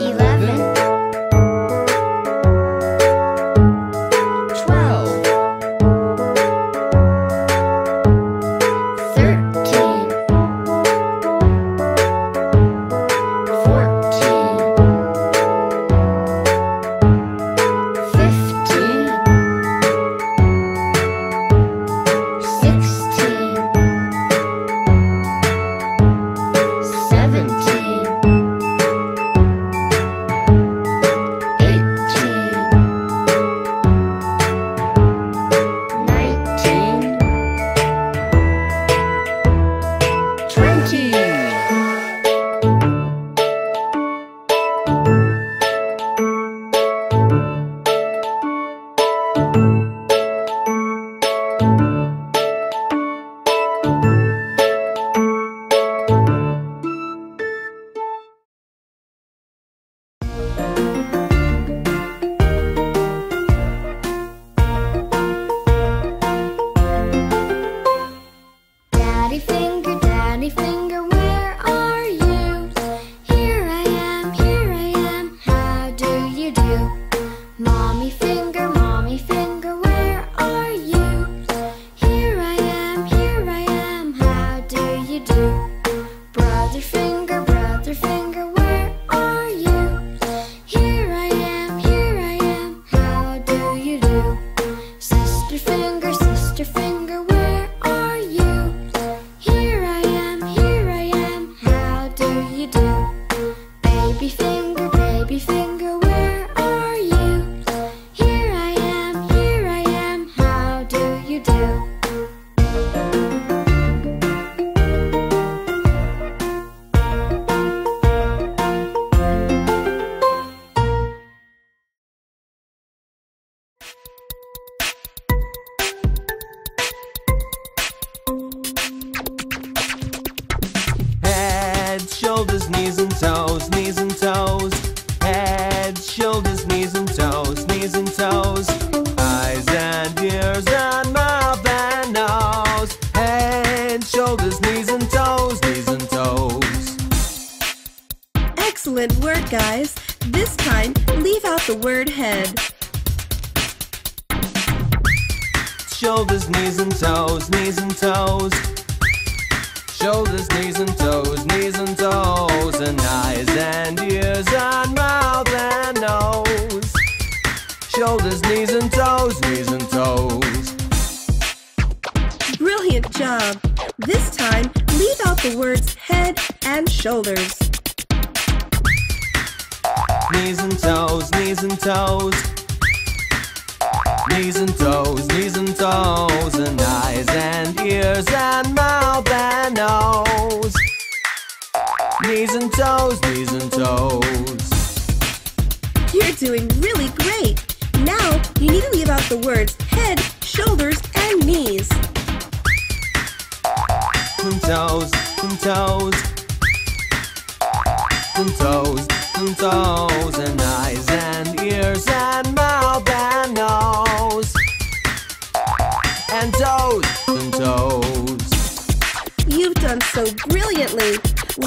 Even. Shoulders, knees and toes, knees and toes. Head, shoulders, knees and toes, knees and toes. Eyes and ears and mouth and nose. Head, shoulders, knees and toes, knees and toes. Excellent work, guys. This time, leave out the word head. Shoulders, knees and toes, knees and toes. Shoulders, knees and toes, knees and toes. And eyes and ears and mouth and nose. Shoulders, knees and toes, knees and toes. Brilliant job. This time, leave out the words head and shoulders. Knees and toes, knees and toes. Knees and toes, knees and toes, and eyes and ears and mouth Knees and toes, knees and toes. You're doing really great. Now, you need to leave out the words head, shoulders, and knees. and toes, and toes, and toes, and toes, and eyes and ears and mouth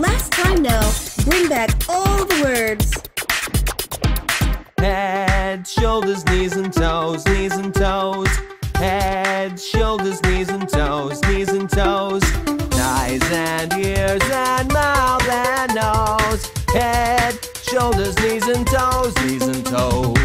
Last time now, bring back all the words. Head, shoulders, knees and toes, knees and toes. Head, shoulders, knees and toes, knees and toes. Eyes and ears and mouth and nose. Head, shoulders, knees and toes, knees and toes.